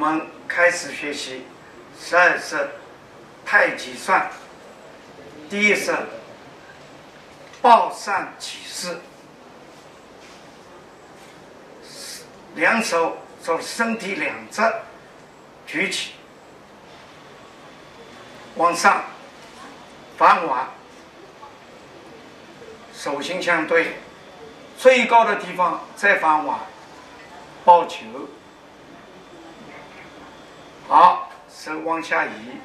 我们开始学习十二式太极算。第一式抱上起势，两手从身体两侧举起，往上翻腕，手心相对，最高的地方再翻腕，抱球。好，手往下移，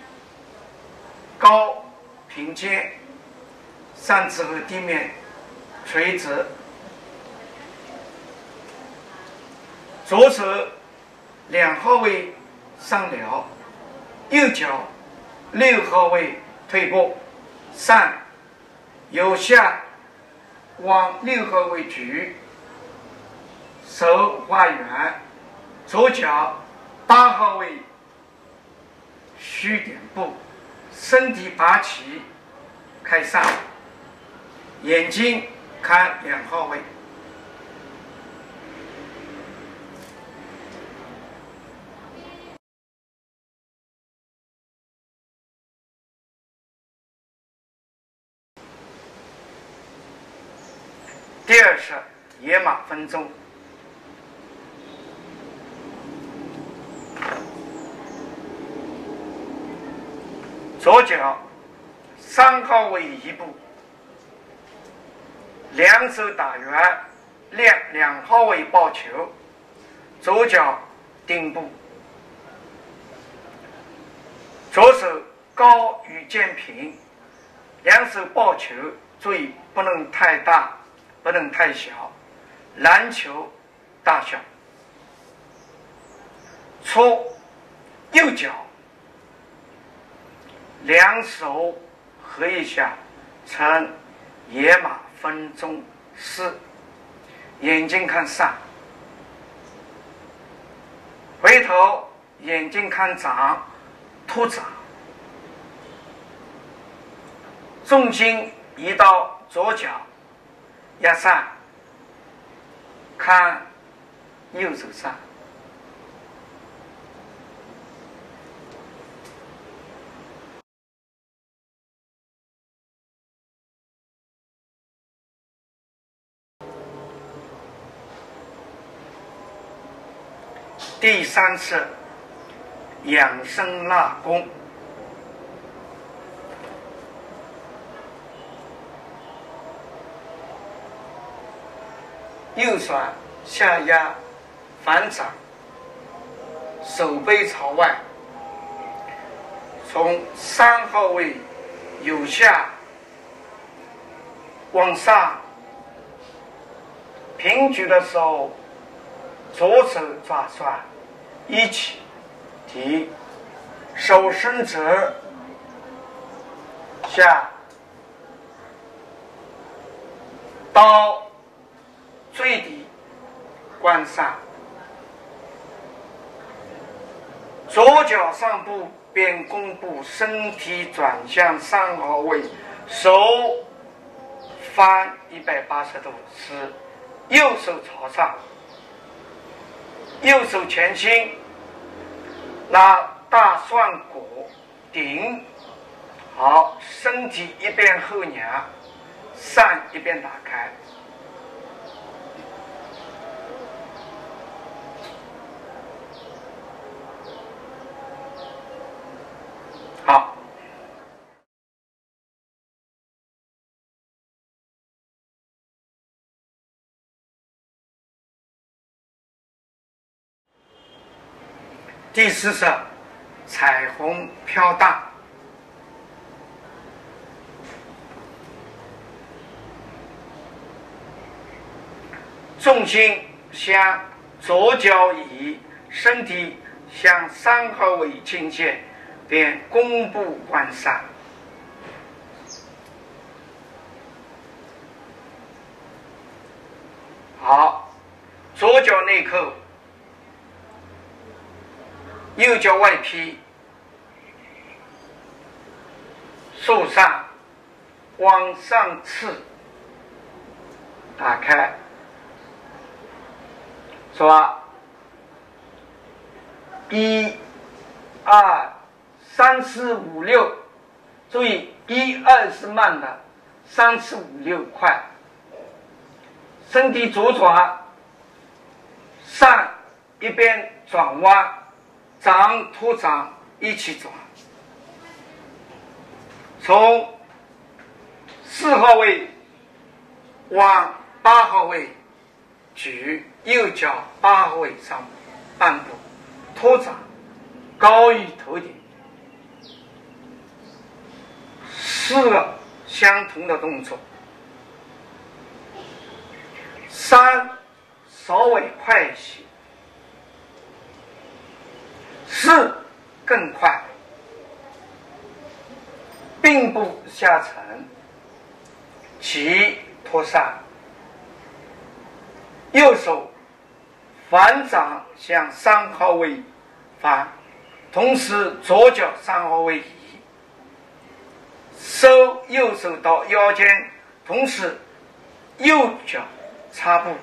高平肩，上肢和地面垂直，左手两号位上撩，右脚六号位退步，上由下往六号位举，手画圆，左脚八号位。虚点步，身体拔起，开上，眼睛看两号位。第二是野马分鬃。左脚三号位一步，两手打圆，两两号位抱球，左脚顶步，左手高于肩平，两手抱球，注意不能太大，不能太小，篮球大小，出右脚。两手合一下，成野马分鬃式。眼睛看上，回头眼睛看掌，托掌，重心移到左脚，压上，看右手上。第三次养生纳功，右手下压反掌，手背朝外，从三号位由下往上平举的时候，左手抓抓。一起提，手伸直，下，到最底关上，左脚上步变弓步，身体转向三号位，手翻一百八十度，是右手朝上。右手前倾，拉大蒜骨顶，好，身体一边后仰，扇一边打开。第四式，彩虹飘荡，重心向左脚移，身体向三号位倾斜，便弓步关上。好，左脚内扣。右脚外劈，受上往上刺，打开，是吧？一、二、三、四、五、六，注意一二是慢的，三四五六快。身体左转，上一边转弯，掌托掌一起转，从四号位往八号位举，右脚八号位上半步。托掌高于头顶，四个相同的动作。三稍微快一些，四更快，并步下沉，起托上，右手。反掌向三号位翻，同时左脚三号位移，收右手到腰间，同时右脚插步。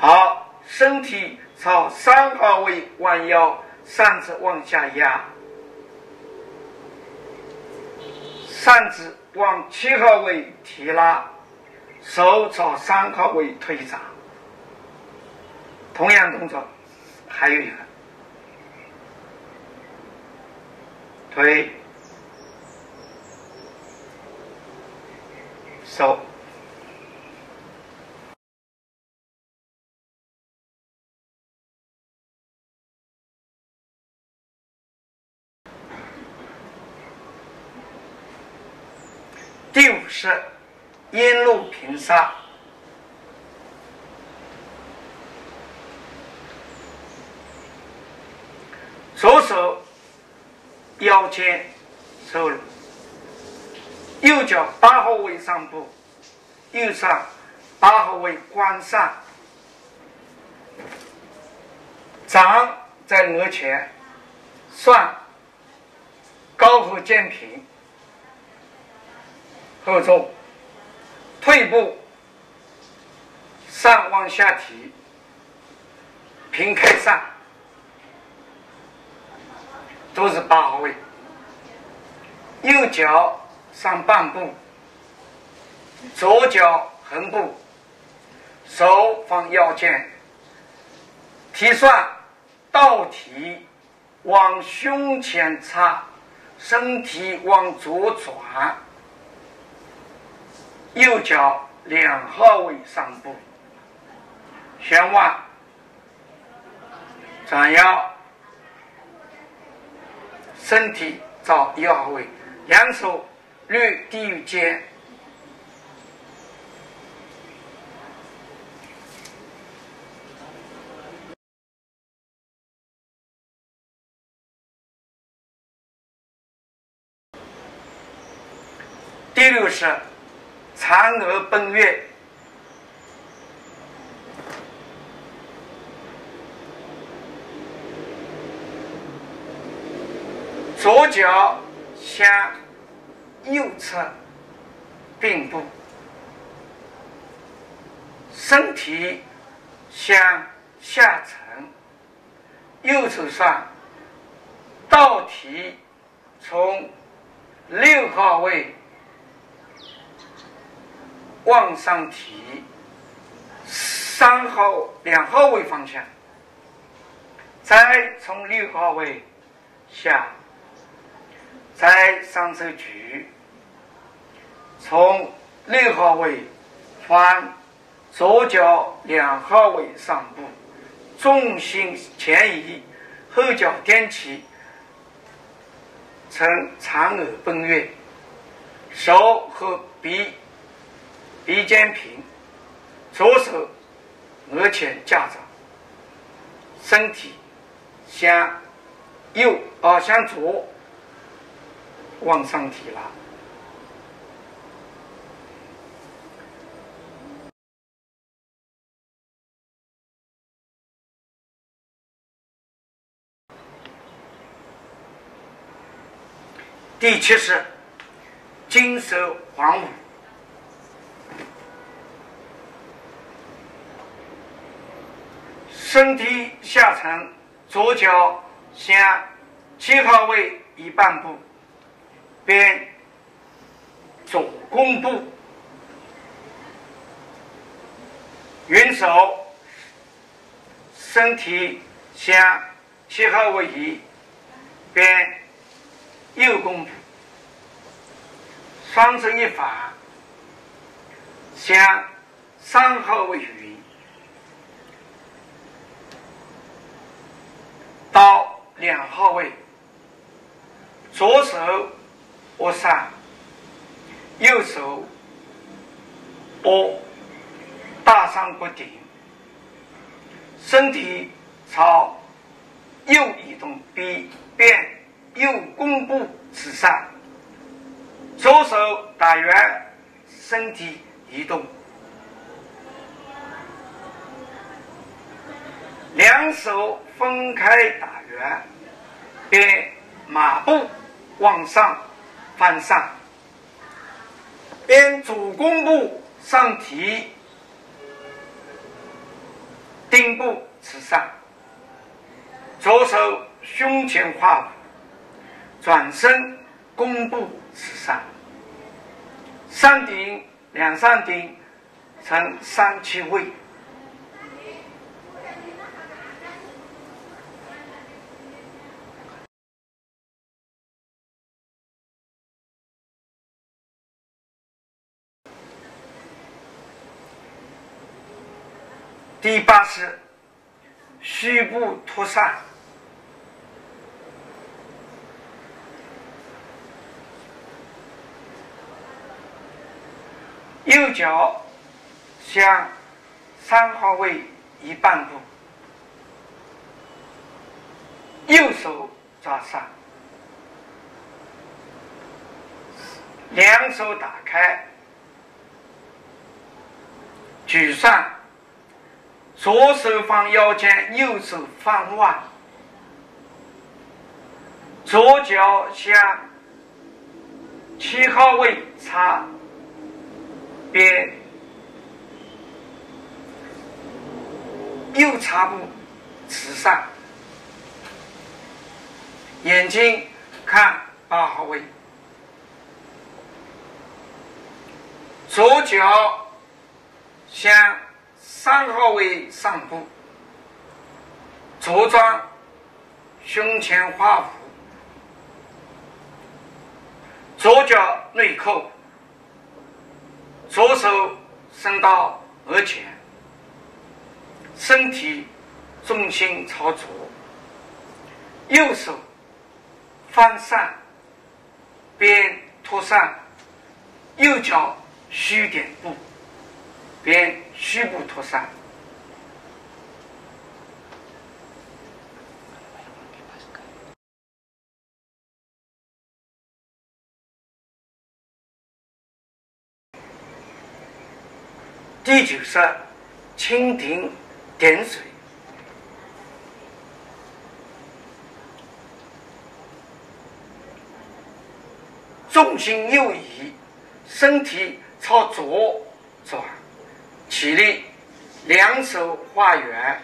好，身体朝三号位弯腰，扇子往下压，扇子往七号位提拉，手朝三号位推掌。同样动作，还有一个推手，第五是烟路平沙。左手腰间收拢，右脚八号位上步，右上八号位关上，掌在额前，算高后肩平，后重，退步，上往下提，平开上。都是八号位，右脚上半步，左脚横步，手放腰间，提算倒提往胸前插，身体往左转，右脚两号位上步，旋腕，转腰。身体找一号位，两手略低于肩。第六式嫦娥奔月。左脚向右侧并步，身体向下沉，右手上倒提从六号位往上提，三号两号位方向，再从六号位下。再上手举，从六号位翻，左脚两号位上步，重心前移，后脚踮起，呈嫦娥奔月，手和鼻鼻尖平，左手额前架着，身体向右啊向左。往上提拉。第七是金手环舞，身体下沉，左脚向七号位一半步，边左弓步，云手，身体向七号位移，边右弓步，双手一反，向三号位移。到两号位，左手握上，右手握大上骨顶，身体朝右移动，比变右弓步直上，左手打圆，身体移动，两手。分开打圆，边马步往上翻上，边主弓步上提，丁步持上，左手胸前画五，转身弓步持上，上顶两上顶成三七位。第八式，虚步托上，右脚向三号位一半步，右手抓上，两手打开，举上。左手放腰间，右手放腕，左脚向七号位擦边，右擦步持上，眼睛看八号位，左脚向。三号位上步，着装胸前画弧，左脚内扣，左手伸到额前，身体重心朝左，右手翻上边托上，右脚虚点步。边虚步托上。第九式，蜻蜓点水，重心右移，身体朝左转。起立，两手画圆，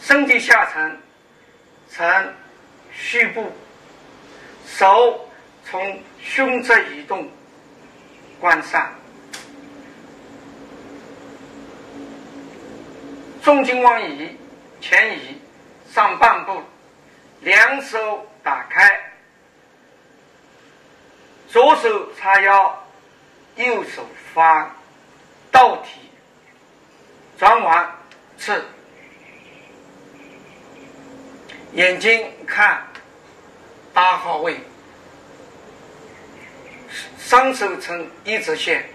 身体下沉，呈虚步，手从胸侧移动，关上，重心往移，前移，上半步，两手打开。左手叉腰，右手翻倒提，转弯刺，眼睛看八号位，双手呈一直线，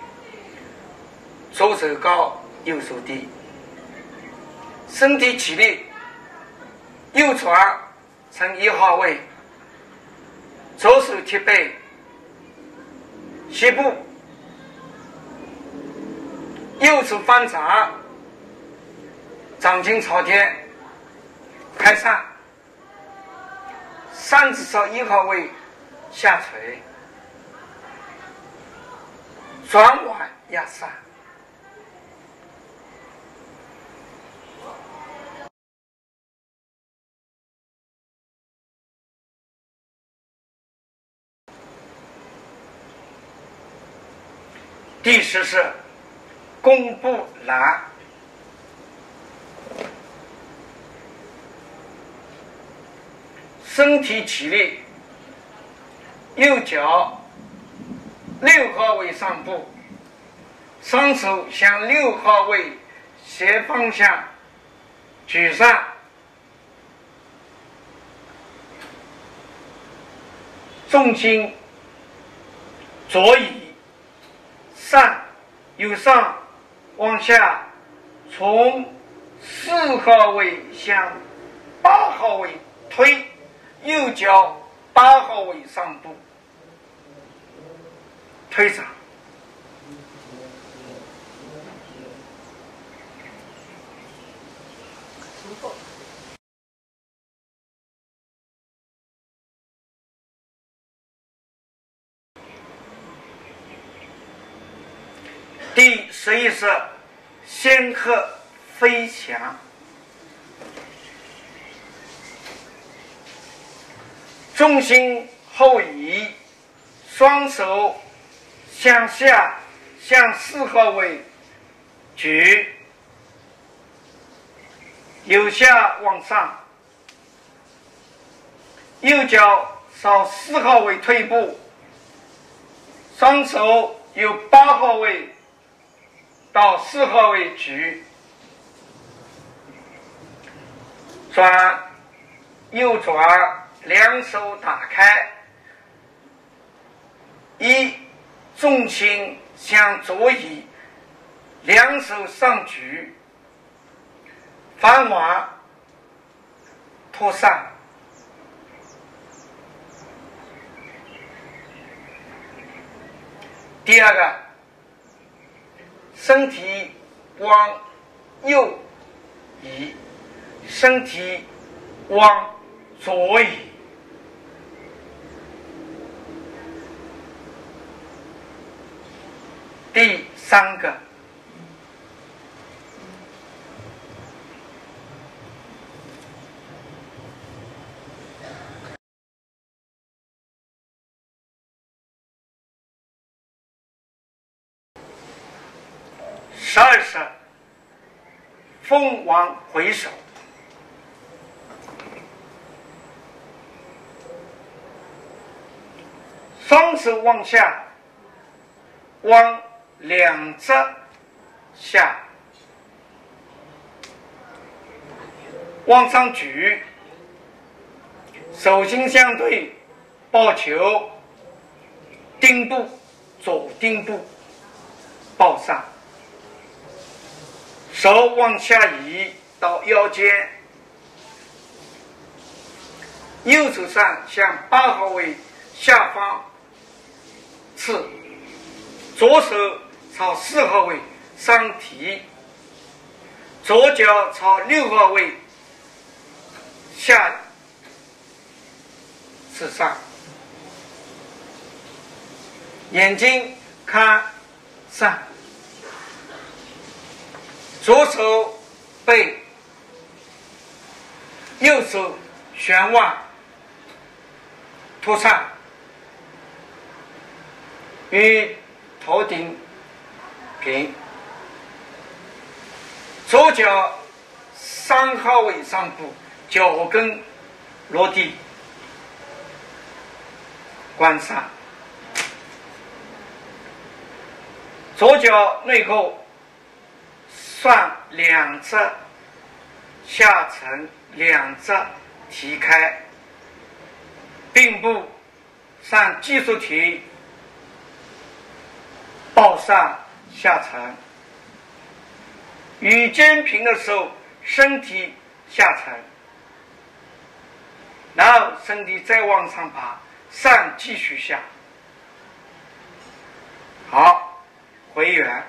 左手高，右手低，身体起立，右转成一号位，左手贴背。膝部，右手翻掌，掌心朝天，开上，三指朝一号位下垂，转腕压上，第十是弓步栏，身体起立，右脚六号位上步，双手向六号位斜方向举上，重心左移。上，由上往下，从四号位向八号位推，右脚八号位上步，推上。第十一式，仙鹤飞翔，重心后移，双手向下向四号位举，由下往上，右脚朝四号位退步，双手由八号位。到四号位举，转右转，两手打开，一重心向左移，两手上举，翻往托上。第二个。身体往右移，身体往左移。第三个，十二式，凤凰回首，双手往下，往两侧下，往上举，手心相对，抱球，顶部左顶部，抱上。手往下移到腰间，右手上向八号位下方刺，左手朝四号位上提，左脚朝六号位下刺上，眼睛看上。左手背，右手旋腕托上，与头顶平。左脚三号位上步，脚跟落地，观察。左脚内扣。上两侧下沉，两侧提开，并步上技术体，抱上下沉，与肩平的时候，身体下沉，然后身体再往上爬，上继续下，好，回圆。